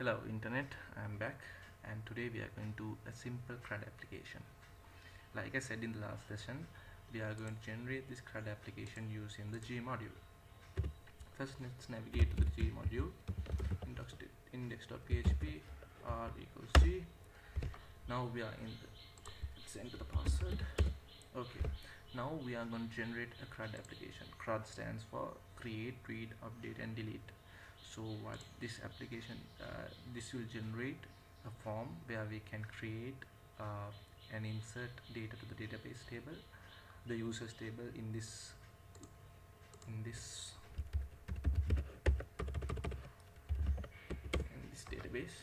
hello internet. I'm back and today we are going to a simple CRUD application. Like I said in the last session we are going to generate this CRUD application using the Gii module. First let's navigate to the Gii module. Index.php r equals Gii. Now we are in the let's enter the password. Okay now we are going to generate a CRUD application. CRUD stands for create read update and delete so what this application uh, this will generate a form where we can create uh, and insert data to the database table the users table in this in this in this database.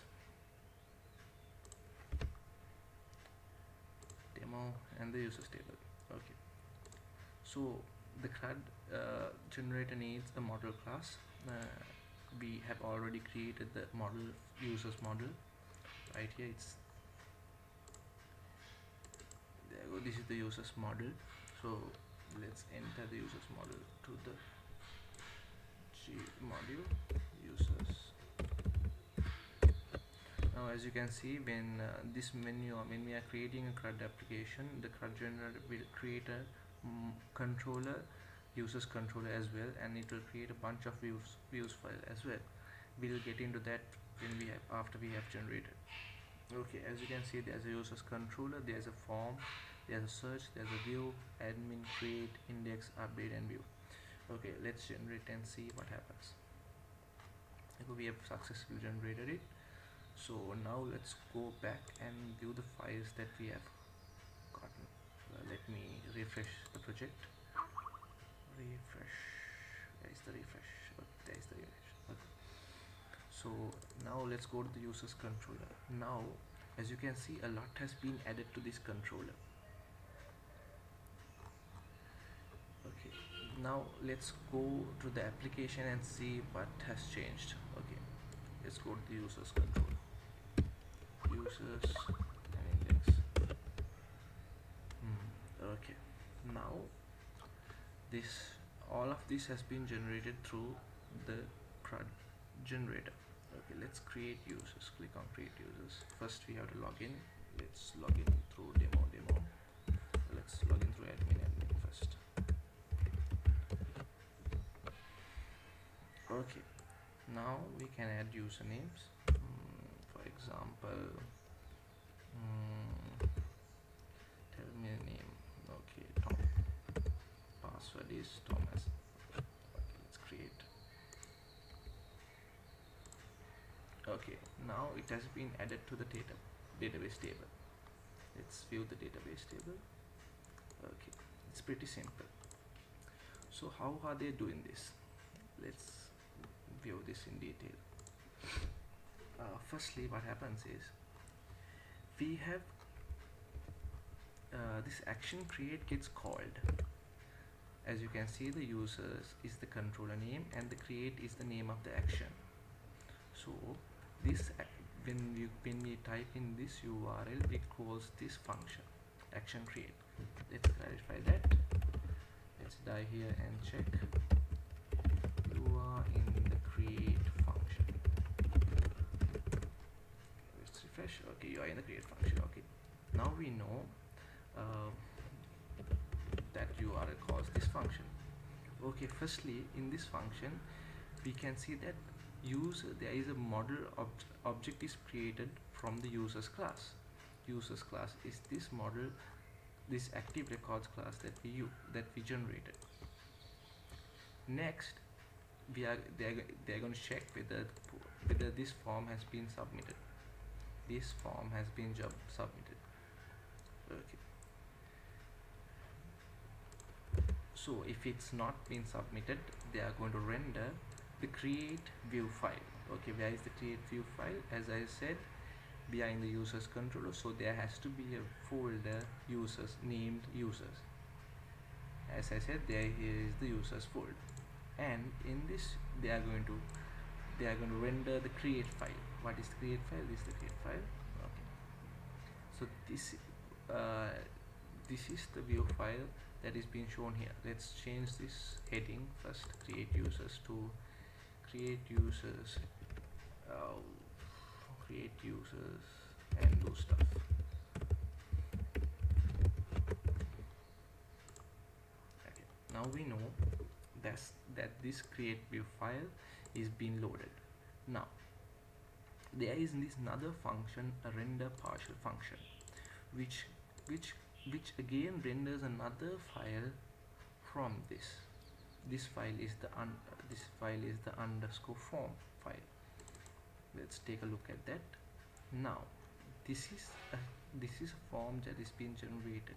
Demo and the users table. Okay. So the CRUD uh, generator needs a model class uh, we have already created the model users model right here it's there go this is the users model. So let's enter the users model to the Gii module users. Now as you can see when uh, this menu when we are creating a CRUD application the CRUD generator will create a mm, controller users controller as well and it will create a bunch of views views file as well. We'll get into that when we have after we have generated. Okay as you can see there's a users controller there's a form there's a search there's a view admin create index update and view. Okay let's generate and see what happens. Okay, we have successfully generated it. So now let's go back and view the files that we have gotten. Uh, let me refresh the project refresh. There is the refresh. There is the refresh. Okay. so now let's go to the users controller. Now as you can see a lot has been added to this controller. Okay. Now let's go to the application and see what has changed. Okay. Let's go to the users controller. Users and index. Hmm. okay. Now this all of this has been generated through the CRUD generator. Okay let's create users. Click on create users. First we have to log in. Let's log in through demo demo. Let's log in through admin admin first. Okay now we can add usernames. Mm, for example mm, tell me a name okay Tom is Thomas let's create. Okay now it has been added to the data database table. Let's view the database table. Okay it's pretty simple. So how are they doing this? Let's view this in detail. Uh, firstly what happens is we have uh, this action create gets called as you can see the users is the controller name and the create is the name of the action. So this when you when we type in this url it calls this function action create. Let's clarify that. Let's die here and check. You are in the create function. Let's refresh. Okay you are in the create function. Okay. Now we know uh, that url calls this function okay firstly in this function we can see that user there is a model ob object is created from the users class. Users class is this model this active records class that we use that we generated. Next we are they're, they're going to check whether whether this form has been submitted. This form has been submitted okay so if it's not been submitted they are going to render the create view file. Okay where is the create view file? As I said behind the users controller. So there has to be a folder users named users. As I said there is the users folder. And in this they are going to they are going to render the create file. What is the create file? This is the create file. Okay. So this uh, this is the view file that is being shown here. Let's change this heading. First create users to create users uh, users and do stuff. Okay. Now we know that's that this create view file is being loaded. Now there is this another function a render partial function which which which again renders another file from this. This file is the un this file is the underscore form file. Let's take a look at that. Now this is a, this is a form that is being generated.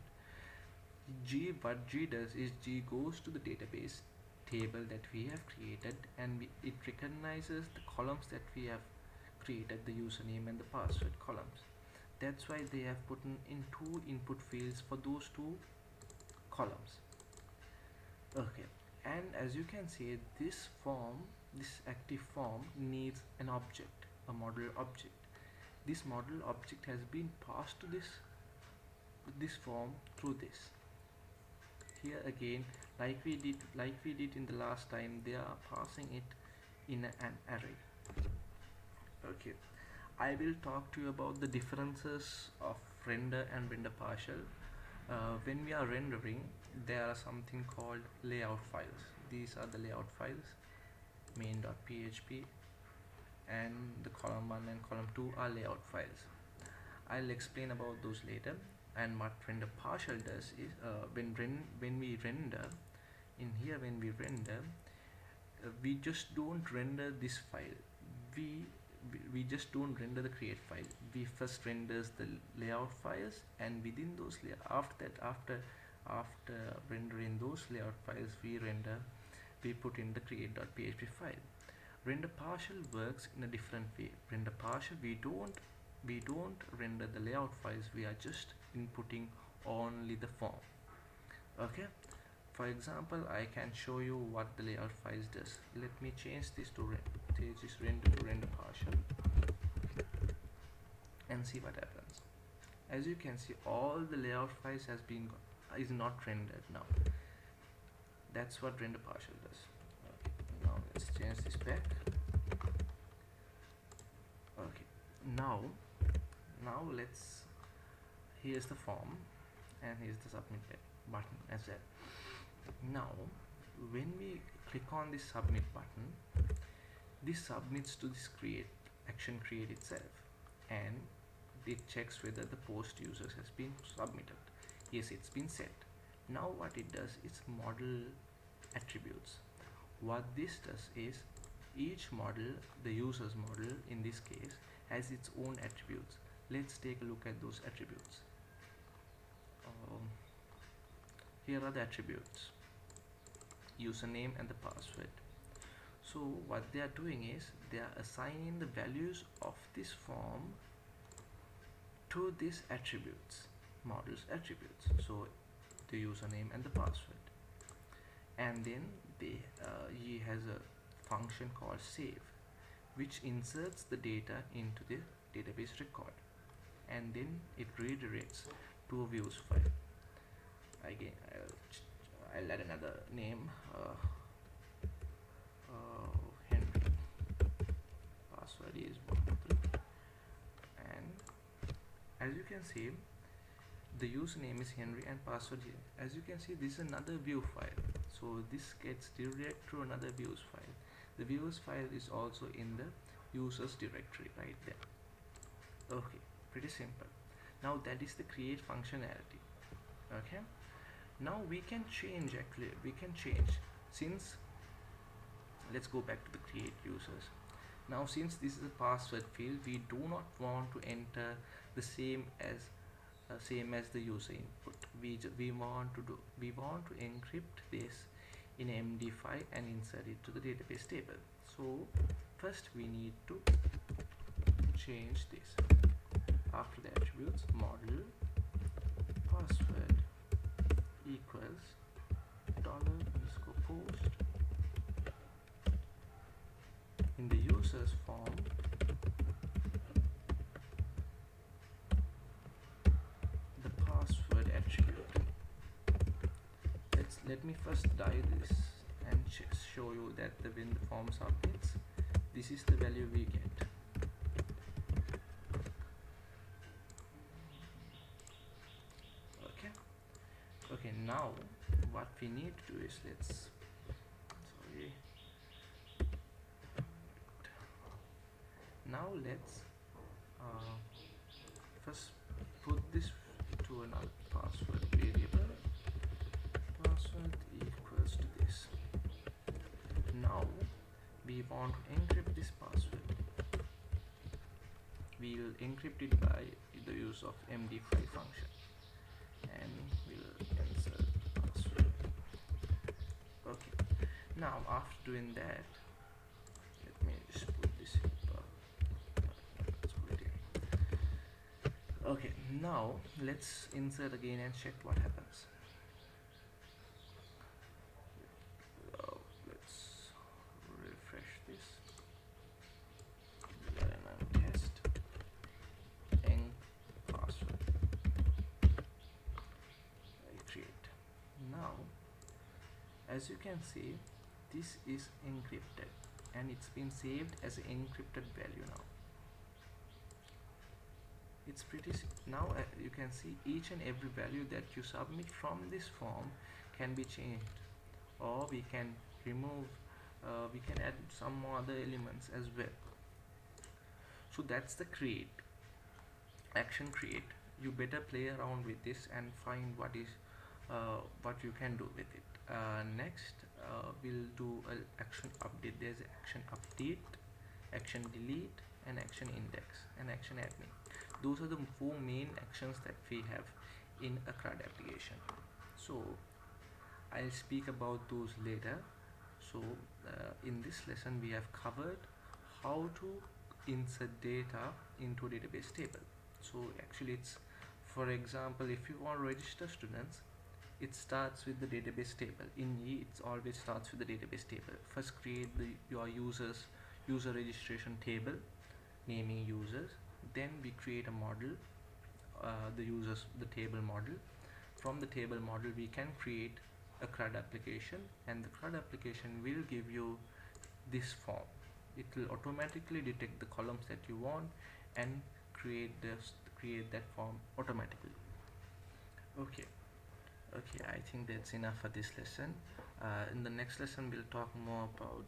Gii what Gii does is Gii goes to the database table that we have created and we, it recognizes the columns that we have created the username and the password columns that's why they have put in, two input fields for those two columns. Okay and as you can see this form this active form needs an object a model object. This model object has been passed to this this form through this. Here again like we did like we did in the last time they are passing it in an array. Okay I will talk to you about the differences of render and render partial. Uh, when we are rendering there are something called layout files. These are the layout files main.php and the column 1 and column 2 are layout files. I'll explain about those later. And what render partial does is uh, when ren when we render in here when we render uh, we just don't render this file. We we just don't render the create file. We first renders the layout files and within those after that after after rendering those layout files we render we put in the create.php file. Render partial works in a different way. Render partial we don't we don't render the layout files. We are just inputting only the form. Okay? For example I can show you what the layout files does. Let me change this to change this render render partial and see what happens. As you can see all the layout files has been is not rendered now. That's what render partial does. Okay now let's change this back. Okay now now let's here's the form and here's the submit button as well. Now when we click on this submit button this submits to this create action create itself. And it checks whether the post users has been submitted. Yes it's been set. Now what it does is model attributes. What this does is each model the users model in this case has its own attributes. Let's take a look at those attributes. Um, here are the attributes. Username and the password so what they are doing is they are assigning the values of this form to these attributes models attributes. So the username and the password. And then they uh, he has a function called save which inserts the data into the database record. And then it redirects to a views file. Again I'll, I'll add another name uh, Henry password is 123 and as you can see the username is Henry and password here. As you can see this is another view file. So this gets direct to another views file. The views file is also in the users directory right there. Okay pretty simple. Now that is the create functionality. Okay? Now we can change actually we can change. Since let's go back to the create users now since this is a password field we do not want to enter the same as uh, same as the user input. We we want to do we want to encrypt this in md5 and insert it to the database table. So first we need to change this. After the attributes model password equals dollar underscore post in the users form. The password attribute. Let's let me first die this and show you that the when the form submits this is the value we get. Okay. Okay now what we need to do is let's let's uh, first put this to another password variable. Password equals to this. Now we want to encrypt this password. We will encrypt it by the use of md5 function. And we'll insert password. Okay. Now after doing that let me just put this let's put it in okay now let's insert again and check what happens. Let's refresh this. Test. Enc password. I create. Now as you can see this is encrypted and it's been saved as an encrypted value now it's pretty now uh, you can see each and every value that you submit from this form can be changed. Or we can remove uh, we can add some more other elements as well. So that's the create action create. You better play around with this and find what is uh, what you can do with it. Uh, next uh, we'll do an action update. There's action update action delete and action index and action admin those are the four main actions that we have in a CRUD application. So I'll speak about those later. So uh, in this lesson we have covered how to insert data into a database table. So actually it's for example if you want to register students it starts with the database table. In E it always starts with the database table. First create the your users user registration table naming users then we create a model uh, the users the table model. From the table model we can create a CRUD application and the CRUD application will give you this form. It will automatically detect the columns that you want and create this create that form automatically. Okay. Okay I think that's enough for this lesson. Uh, in the next lesson we'll talk more about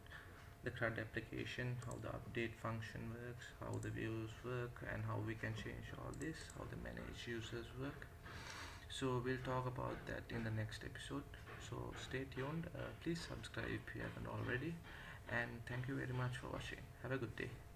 the CRUD application how the update function works how the views work and how we can change all this how the manage users work. So we'll talk about that in the next episode. So stay tuned. Uh, please subscribe if you haven't already. And thank you very much for watching. Have a good day